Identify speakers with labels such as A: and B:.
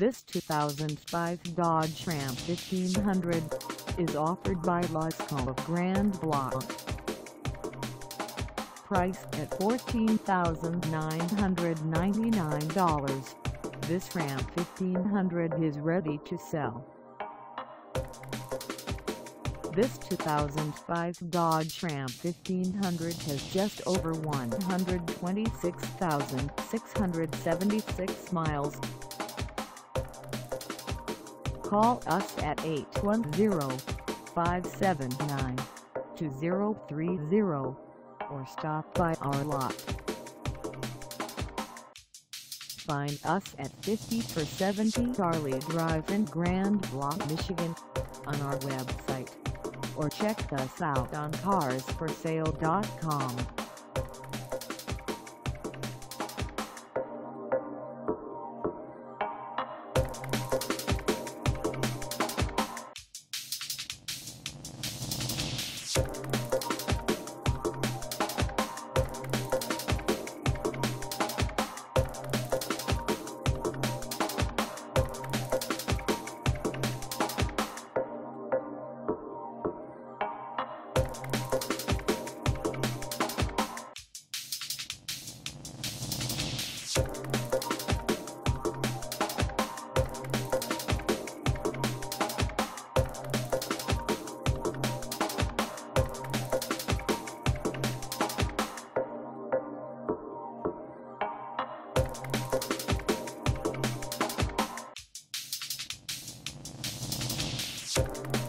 A: This 2005 Dodge Ram 1500 is offered by Lasco of Grand Blanc. Priced at $14,999, this Ram 1500 is ready to sell. This 2005 Dodge Ram 1500 has just over 126,676 miles. Call us at 810-579-2030 or stop by our lot. Find us at 50 for 70 Ali Drive in Grand Blanc, Michigan on our website or check us out on carsforsale.com.
B: Thank